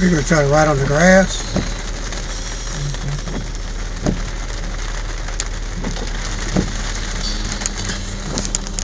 We're going to try to ride on the grass.